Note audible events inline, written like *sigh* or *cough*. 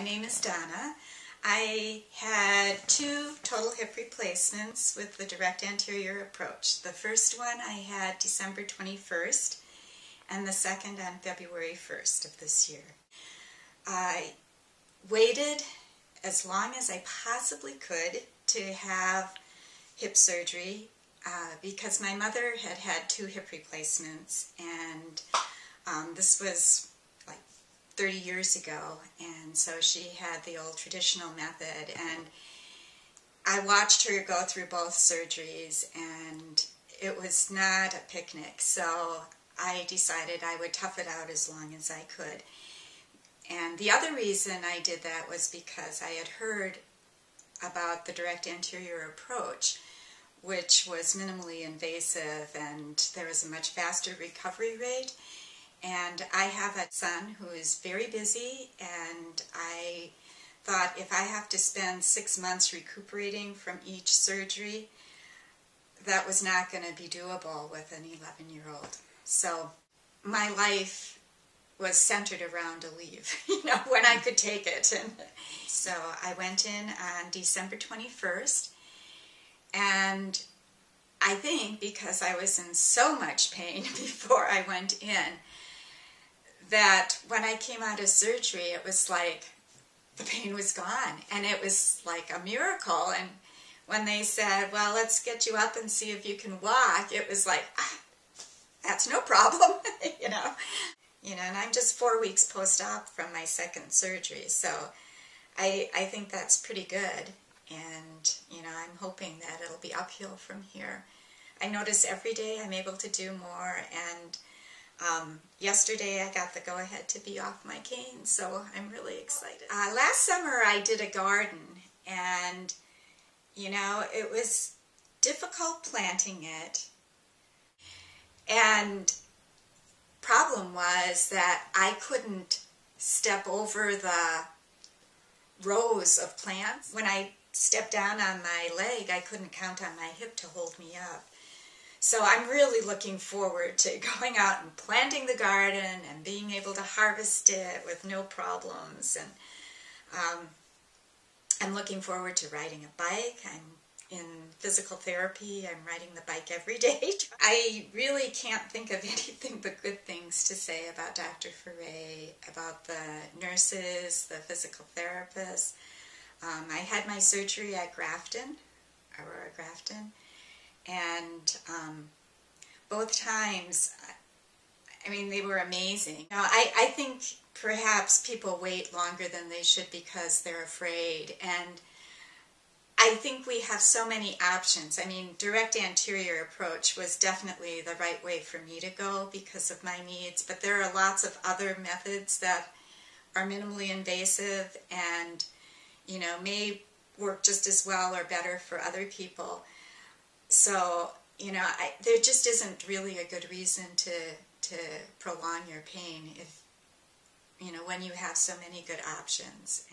my name is Donna. I had two total hip replacements with the direct anterior approach. The first one I had December 21st and the second on February 1st of this year. I waited as long as I possibly could to have hip surgery uh, because my mother had had two hip replacements and um, this was 30 years ago, and so she had the old traditional method, and I watched her go through both surgeries, and it was not a picnic, so I decided I would tough it out as long as I could. And the other reason I did that was because I had heard about the direct anterior approach, which was minimally invasive and there was a much faster recovery rate. And I have a son who is very busy, and I thought if I have to spend six months recuperating from each surgery, that was not going to be doable with an 11 year old. So my life was centered around a leave, *laughs* you know, when I could take it. *laughs* And so I went in on December 21st, and I think because I was in so much pain *laughs* before I went in, that when I came out of surgery, it was like the pain was gone. And it was like a miracle. And when they said, well, let's get you up and see if you can walk, it was like, ah, that's no problem, *laughs* you know. You know, and I'm just four weeks post-op from my second surgery, so I, I think that's pretty good. And, you know, I'm hoping that it'll be uphill from here. I notice every day I'm able to do more, and um, yesterday I got the go-ahead to be off my cane, so I'm really excited. Uh, last summer I did a garden, and you know, it was difficult planting it. And problem was that I couldn't step over the rows of plants. When I stepped down on my leg, I couldn't count on my hip to hold me up. So I'm really looking forward to *laughs* going out and planting the garden and being able to harvest it with no problems. And um, I'm looking forward to riding a bike. I'm in physical therapy. I'm riding the bike every *laughs* day. I really can't think of *laughs* anything but good things to say about Dr. Faure, about the nurses, the physical therapists. Um, I had my surgery at Grafton, Aurora Grafton, and um, both times, I mean, they were amazing. Now, I, I think perhaps people wait longer than they should because they're afraid, and I think we have so many options. I mean, direct anterior approach was definitely the right way for me to go because of my needs, but there are lots of other methods that are minimally invasive and, you know, may work just as well or better for other people. So, you know, I, there just isn't really a good reason to, to prolong your pain if, you know, when you have so many good options.